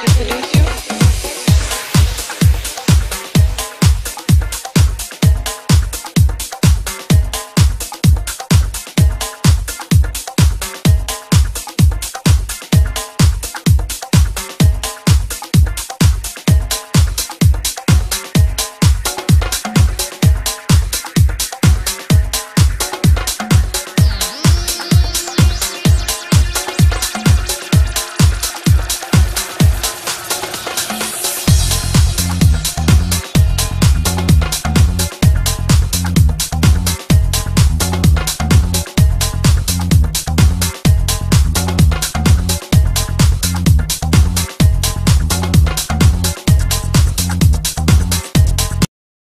To seduce you.